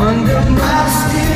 Under my skin.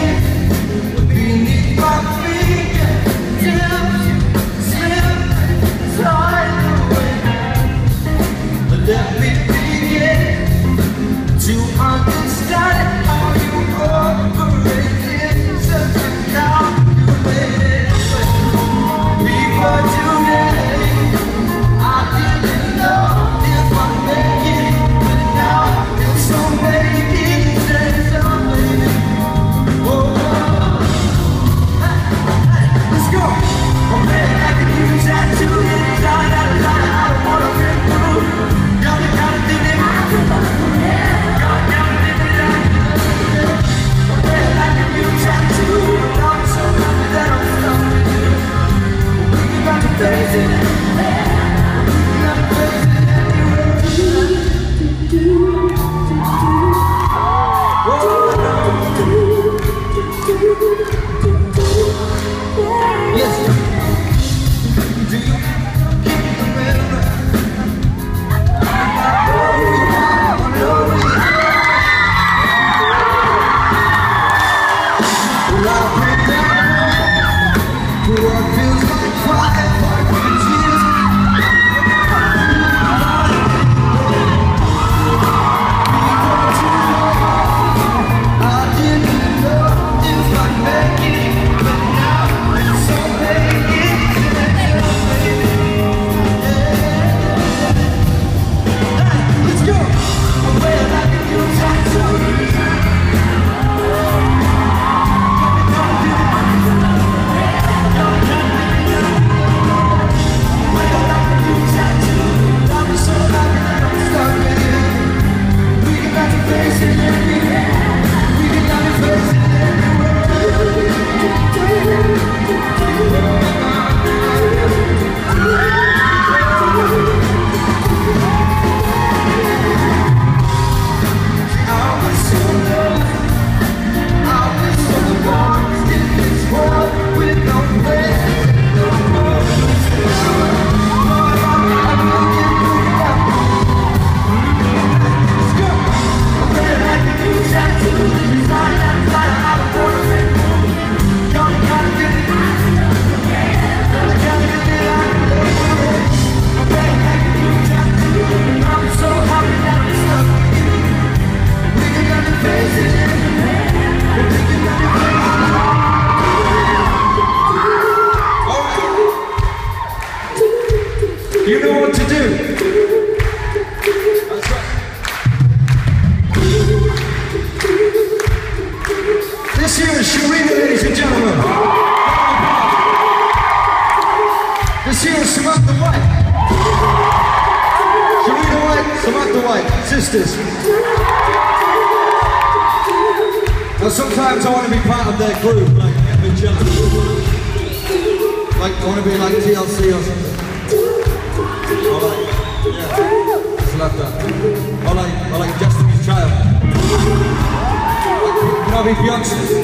You know what to do. This here is Sharina, ladies and gentlemen. This here is Samantha White. Sharina White, Samantha White, sisters. Now sometimes I want to be part of their group, like Like I want to be like TLC or something. or like Destiny's Child. Can I be Beyonce?